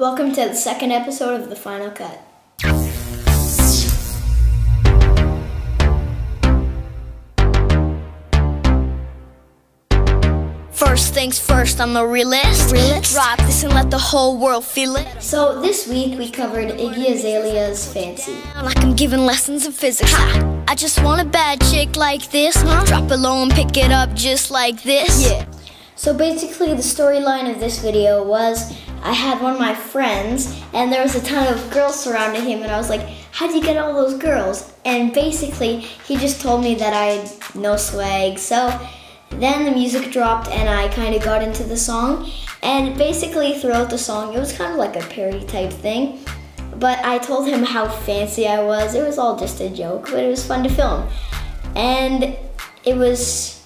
Welcome to the second episode of The Final Cut. First things first, I'm a realist. Realist? Drop this and let the whole world feel it. So this week we covered Iggy Azalea's Fancy. Like I'm giving lessons in physics. Ha! I just want a bad chick like this. Drop it low and pick it up just like this. Yeah. So basically the storyline of this video was I had one of my friends and there was a ton of girls surrounding him and I was like, how'd you get all those girls? And basically he just told me that I had no swag. So then the music dropped and I kind of got into the song. And basically throughout the song, it was kind of like a parody type thing. But I told him how fancy I was. It was all just a joke, but it was fun to film. And it was,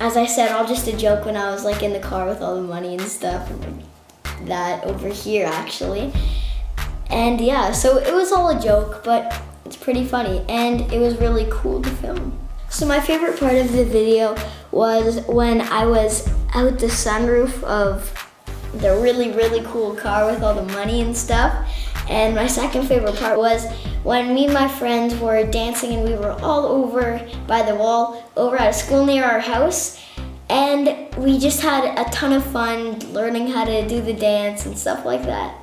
as I said, all just a joke when I was like in the car with all the money and stuff. That over here actually. And yeah, so it was all a joke, but it's pretty funny. And it was really cool to film. So my favorite part of the video was when I was out the sunroof of the really, really cool car with all the money and stuff. And my second favorite part was when me and my friends were dancing and we were all over by the wall over at a school near our house. And we just had a ton of fun learning how to do the dance and stuff like that.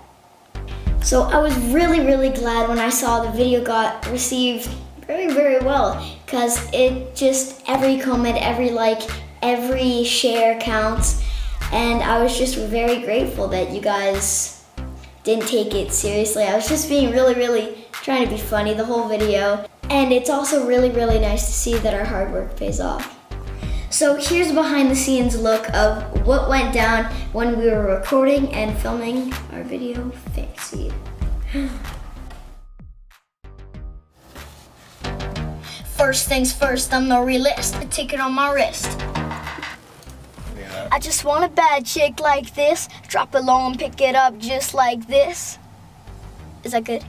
So I was really, really glad when I saw the video got received very, very well because it just, every comment, every like, every share counts. And I was just very grateful that you guys didn't take it seriously. I was just being really, really trying to be funny the whole video. And it's also really, really nice to see that our hard work pays off. So here's a behind the scenes look of what went down when we were recording and filming our video Fancy. First things first, I'm a realist. I take it on my wrist. I just want a bad chick like this. Drop it low and pick it up just like this. Is that good?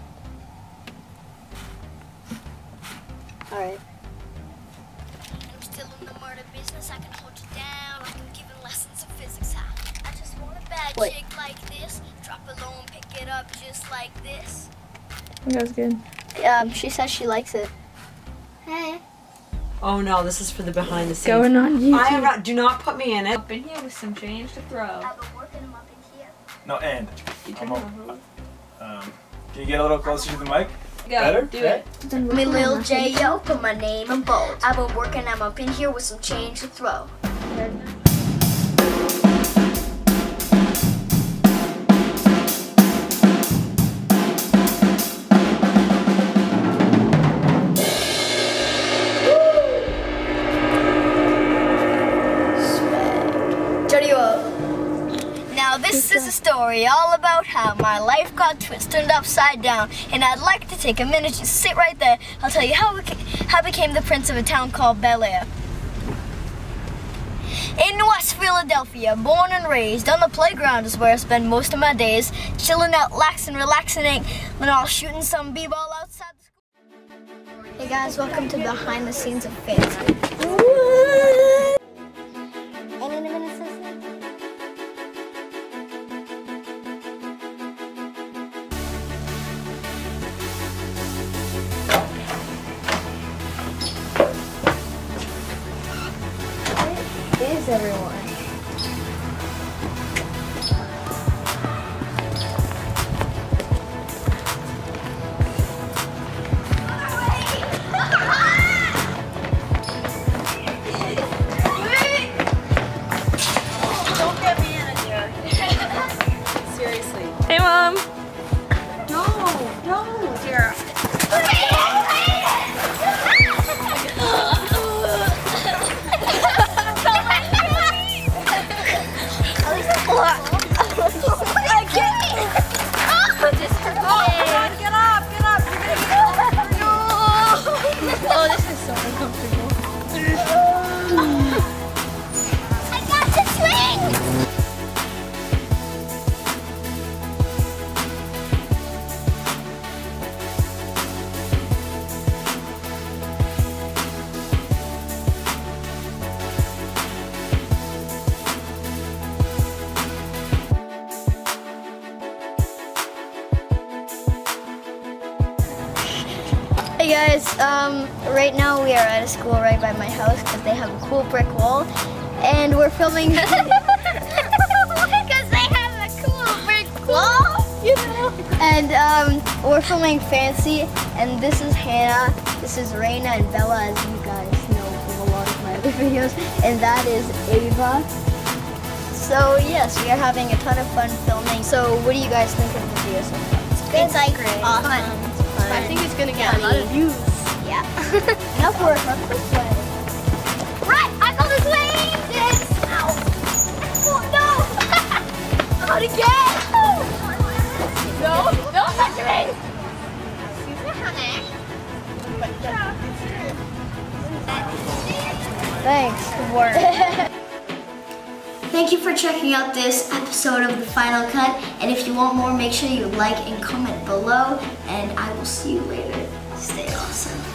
Alright. I'm still in the murder business. I can hold you down. Like I'm giving lessons in physics. I, I just want a bad Wait. chick like this. Drop it low and pick it up just like this. That was good. Um, she says she likes it. Hey. Oh no, this is for the behind the scenes. Going on YouTube. I am not. Do not put me in it. Up in here with some change to throw. I've been working them up in here. No, and. You I'm turn up. it. Um, can you get a little closer to the mic? Go, Better? do Yeah. it. Me Lil J.O. put my name in bold. I've been working, I'm up in here with some change to throw. Jody up. Now this is a story all about how my life got twisted upside down, and I'd like to take a minute to sit right there. I'll tell you how how I became the prince of a town called Bel Air. In West Philadelphia, born and raised, on the playground is where I spend most of my days, chilling out, laxing, relaxing, and all shooting some b-ball outside the school. Hey guys, welcome to behind the scenes of Fancy. Is everyone? Don't get me in it, Jared. Seriously. Hey, mom. Guys, um, right now we are at a school right by my house because they have a cool brick wall, and we're filming. Because they have a cool brick wall. you know. And um, we're filming Fancy, and this is Hannah, this is Raina and Bella, as you guys know from a lot of my other videos, and that is Ava. So yes, we are having a ton of fun filming. So what do you guys think of the video so far? It's like awesome. I think it's gonna get a lot of views. Yeah. Enough work, let's this way. right, I go this way. Yes. Ow. Oh no. Not again. No, no touch me. Excuse me, honey. Thanks. Good work. Thank you for checking out this episode of The Final Cut. And if you want more, make sure you like and comment below. And I will see you later. Stay awesome.